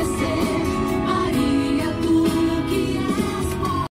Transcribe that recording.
you say